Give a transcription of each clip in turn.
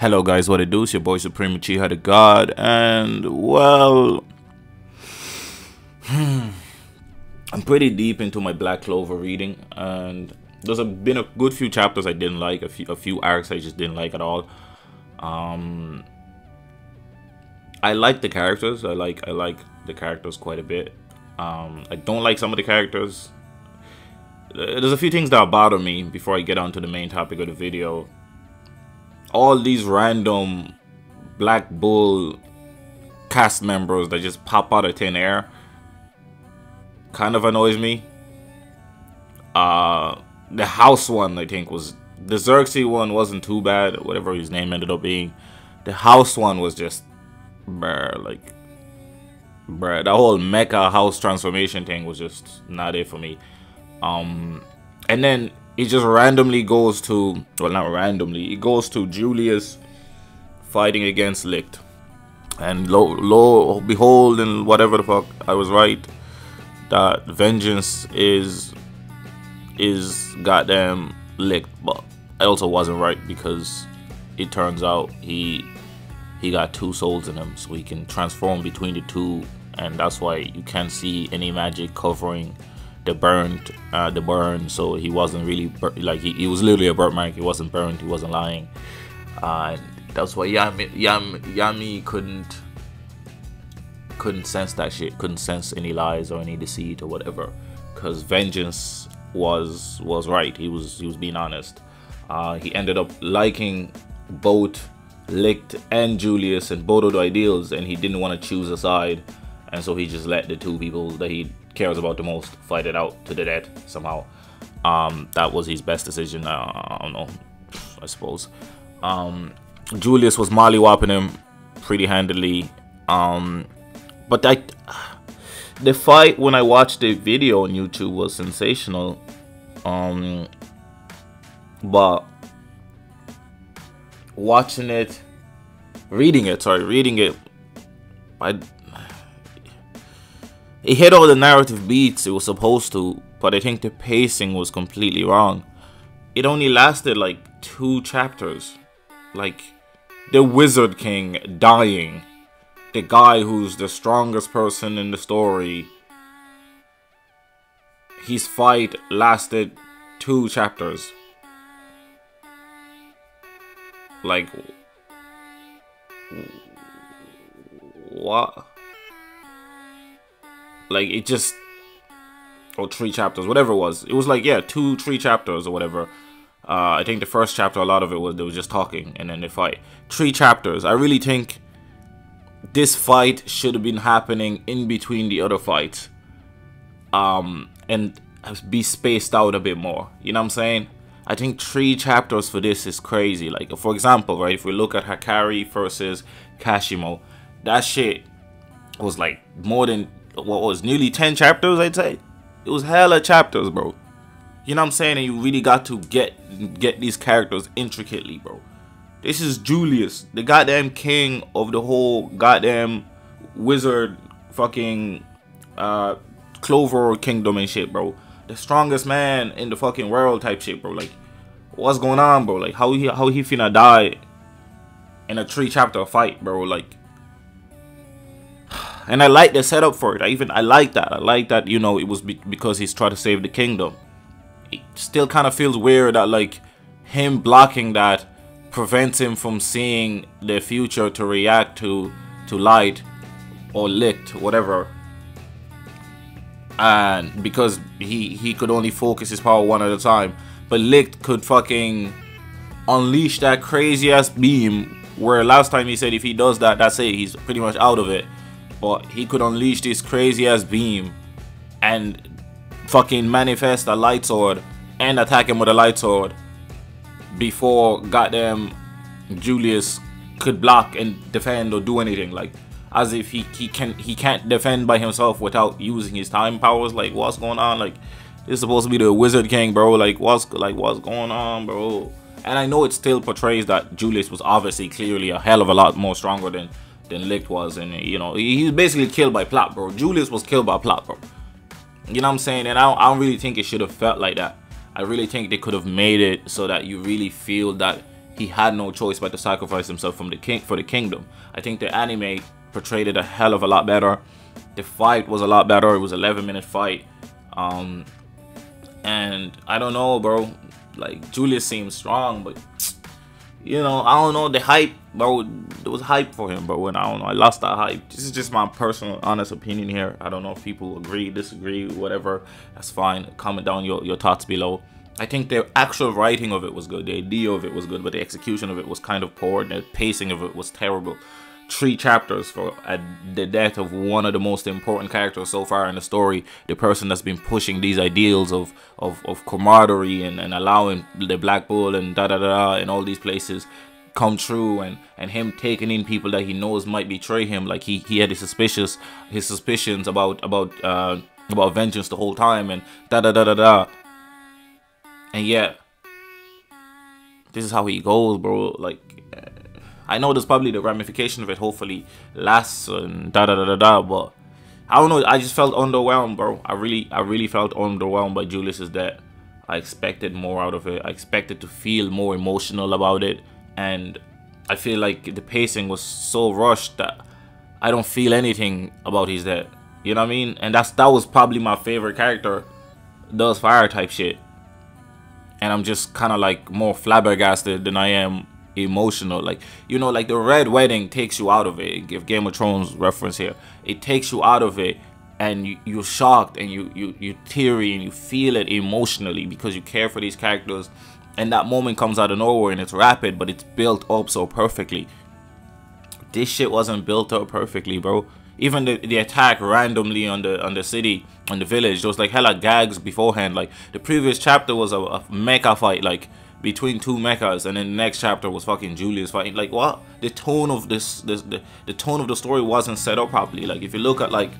Hello guys, what it do? It's your boy Supreme Uchiha the God, and well, I'm pretty deep into my Black Clover reading, and there's a, been a good few chapters I didn't like, a few, a few arcs I just didn't like at all. Um, I like the characters. I like I like the characters quite a bit. Um, I don't like some of the characters. There's a few things that bother me before I get on to the main topic of the video all these random Black Bull cast members that just pop out of thin air kind of annoys me. Uh, the house one I think was the Xerxes one wasn't too bad, whatever his name ended up being. The house one was just bruh, like bruh, that whole mecha house transformation thing was just not it for me. Um, and then it just randomly goes to well not randomly it goes to Julius fighting against Licht. And lo lo behold and whatever the fuck I was right that vengeance is is goddamn Licht. But I also wasn't right because it turns out he he got two souls in him so he can transform between the two. And that's why you can't see any magic covering the burned uh, the burn. So he wasn't really like he, he was literally a burnt mark he wasn't burned he wasn't lying. Uh, that's why Yami, Yami, Yami couldn't couldn't sense that shit. Couldn't sense any lies or any deceit or whatever. Because vengeance was was right. He was he was being honest. Uh, he ended up liking both Licht and Julius and both of the ideals and he didn't want to choose a side. And so he just let the two people that he cares about the most fight it out to the death somehow. Um, that was his best decision. Uh, I don't know, I suppose. Um, Julius was mollywopping him pretty handily. Um, but I, the fight when I watched the video on YouTube was sensational. Um, but watching it, reading it, sorry, reading it, I it hit all the narrative beats it was supposed to, but I think the pacing was completely wrong. It only lasted like two chapters. Like, the Wizard King dying. The guy who's the strongest person in the story. His fight lasted two chapters. Like, what? Like it just or three chapters, whatever it was. It was like yeah, two, three chapters or whatever. Uh, I think the first chapter, a lot of it was they were just talking and then they fight. Three chapters. I really think this fight should have been happening in between the other fights, um, and be spaced out a bit more. You know what I'm saying? I think three chapters for this is crazy. Like for example, right? If we look at Hakari versus Kashimo, that shit was like more than what was nearly 10 chapters, I'd say. It was hella chapters, bro. You know what I'm saying? And you really got to get get these characters intricately, bro. This is Julius, the goddamn king of the whole goddamn wizard fucking uh Clover Kingdom and shit, bro. The strongest man in the fucking world type shit, bro. Like, what's going on, bro? Like, how he how he finna die in a three chapter fight, bro? Like, and I like the setup for it. I even I like that. I like that you know it was be because he's trying to save the kingdom. It still kind of feels weird that like him blocking that prevents him from seeing the future to react to to light or lit whatever and because he he could only focus his power one at a time but Licht could fucking unleash that crazy ass beam where last time he said if he does that that's it he's pretty much out of it but he could unleash this crazy ass beam and fucking manifest a light sword and attack him with a light sword before goddamn Julius could block and defend or do anything. Like as if he, he can he can't defend by himself without using his time powers. Like what's going on? Like this supposed to be the wizard king bro. Like what's like what's going on bro? And I know it still portrays that Julius was obviously clearly a hell of a lot more stronger than than Licht was, and you know he's basically killed by plot, bro. Julius was killed by plot, bro. You know what I'm saying? And I don't, I don't really think it should have felt like that. I really think they could have made it so that you really feel that he had no choice but to sacrifice himself from the king for the kingdom. I think the anime portrayed it a hell of a lot better. The fight was a lot better. It was 11 minute fight. Um, and I don't know, bro. Like Julius seems strong, but you know, I don't know the hype, bro. There was hype for him, bro. And I don't know, I lost that hype. This is just my personal, honest opinion here. I don't know if people agree, disagree, whatever. That's fine. Comment down your your thoughts below. I think the actual writing of it was good, the idea of it was good, but the execution of it was kind of poor, the pacing of it was terrible. Three chapters for the death of one of the most important characters so far in the story, the person that's been pushing these ideals of of, of camaraderie and, and allowing the Black Bull and da da da and all these places come true and and him taking in people that he knows might betray him like he he had his suspicious his suspicions about about uh about vengeance the whole time and da da da da da and yet, this is how he goes, bro. Like, I know there's probably the ramification of it hopefully lasts and da da da da da, but I don't know. I just felt underwhelmed, bro. I really, I really felt underwhelmed by Julius's death. I expected more out of it. I expected to feel more emotional about it, and I feel like the pacing was so rushed that I don't feel anything about his death. You know what I mean? And that's that was probably my favorite character, does fire type shit and I'm just kind of like more flabbergasted than I am emotional. Like you know, like the Red Wedding takes you out of it. Give Game of Thrones reference here. It takes you out of it, and you, you're shocked and you you you teary and you feel it emotionally because you care for these characters. And that moment comes out of nowhere and it's rapid, but it's built up so perfectly. This shit wasn't built up perfectly, bro. Even the, the attack randomly on the on the city on the village, there was like hella gags beforehand. Like the previous chapter was a, a mecha fight, like between two mechas, and then the next chapter was fucking Julius fighting. Like what? The tone of this, this the, the tone of the story wasn't set up properly. Like if you look at like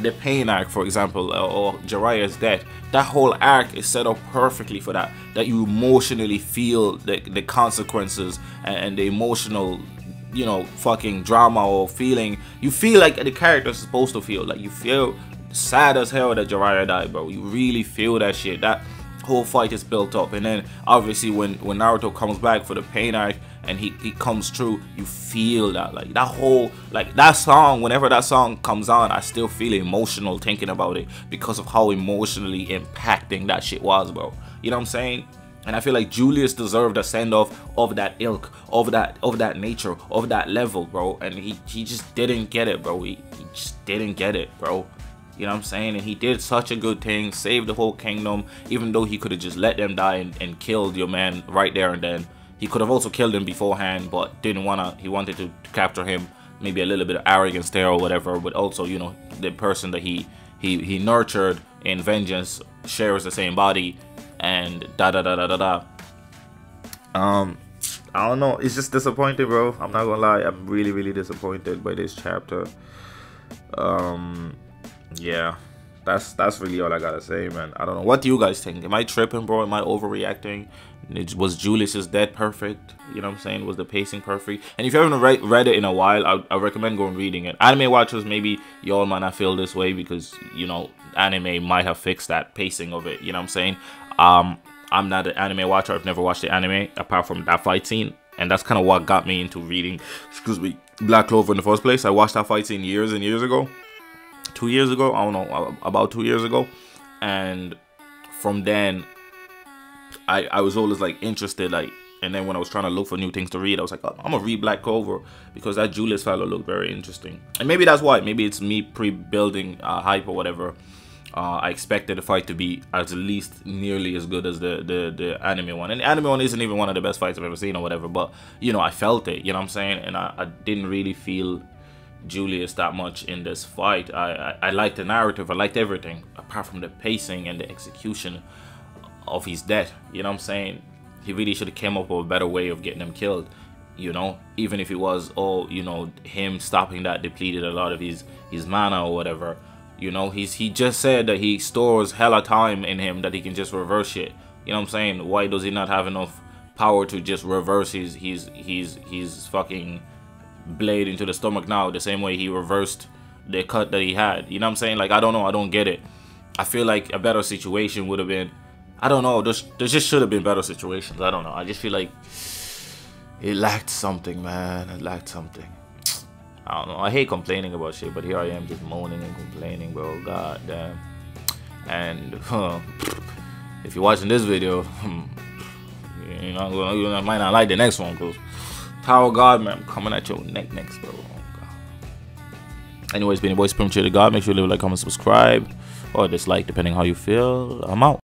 the pain arc, for example, or, Jiraiya's death, that whole arc is set up perfectly for that. That you emotionally feel the, the consequences and, and the emotional you know, fucking drama or feeling. You feel like the character's supposed to feel. Like you feel sad as hell that Jiraiya died, bro. You really feel that shit. That whole fight is built up. And then obviously when, when Naruto comes back for the pain arc and he, he comes through, you feel that. Like that whole like that song, whenever that song comes on, I still feel emotional thinking about it because of how emotionally impacting that shit was, bro. You know what I'm saying? And I feel like Julius deserved a send off of that ilk, of that of that nature, of that level, bro. And he, he just didn't get it, bro. He, he just didn't get it, bro. You know what I'm saying? And he did such a good thing, saved the whole kingdom, even though he could have just let them die and, and killed your man right there and then. He could have also killed him beforehand, but didn't wanna. He wanted to capture him. Maybe a little bit of arrogance there or whatever, but also, you know, the person that he he he nurtured in vengeance shares the same body and da da da da da da. Um, I don't know. It's just disappointing, bro. I'm not gonna lie. I'm really, really disappointed by this chapter. Um, yeah, that's that's really all I gotta say, man. I don't know. What do you guys think? Am I tripping, bro? Am I overreacting? was Julius's death perfect? You know what I'm saying? Was the pacing perfect? And if you haven't read, read it in a while, I, I recommend going reading it. Anime watchers, maybe y'all might not feel this way because, you know, anime might have fixed that pacing of it. You know what I'm saying? Um, I'm not an anime watcher. I've never watched the anime apart from that fight scene. And that's kind of what got me into reading, excuse me, Black Clover in the first place. I watched that fight scene years and years ago. Two years ago. I don't know, about two years ago. And from then, I, I was always like interested, like, and then when I was trying to look for new things to read, I was like, oh, I'm gonna read Black Clover because that Julius fellow looked very interesting. And maybe that's why. Maybe it's me pre-building uh, hype or whatever uh, I expected the fight to be at least nearly as good as the, the, the anime one. And the anime one isn't even one of the best fights I've ever seen or whatever, but, you know, I felt it, you know what I'm saying? And I, I didn't really feel Julius that much in this fight. I, I, I liked the narrative, I liked everything, apart from the pacing and the execution of his death, you know what I'm saying? He really should have came up with a better way of getting him killed you know even if it was all you know him stopping that depleted a lot of his his mana or whatever you know, he's he just said that he stores hella time in him that he can just reverse it. You know what I'm saying? Why does he not have enough power to just reverse his his his his fucking blade into the stomach now the same way he reversed the cut that he had. You know what I'm saying? Like I don't know, I don't get it. I feel like a better situation would have been I don't know, there's there just should have been better situations. I don't know. I just feel like it lacked something, man. It lacked something. I don't know. I hate complaining about shit, but here I am just moaning and complaining, bro. God damn. And huh, if you're watching this video, hmm, you're not gonna, you might not like the next one, cause Tower God, man, I'm coming at your neck next, bro. Oh, god. Anyways, been your boy Spiritual God. Make sure you leave a like, comment, subscribe, or dislike, depending how you feel. I'm out.